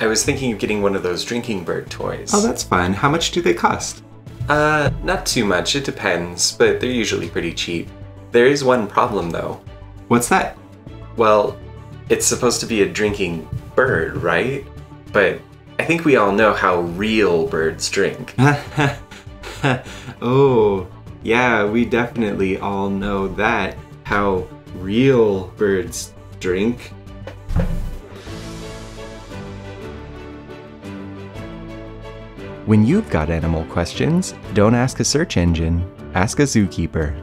I was thinking of getting one of those drinking bird toys. Oh, that's fun. How much do they cost? Uh, not too much, it depends, but they're usually pretty cheap. There is one problem though. What's that? Well, it's supposed to be a drinking bird, right? But I think we all know how real birds drink. oh, yeah, we definitely all know that. How real birds drink. When you've got animal questions, don't ask a search engine, ask a zookeeper.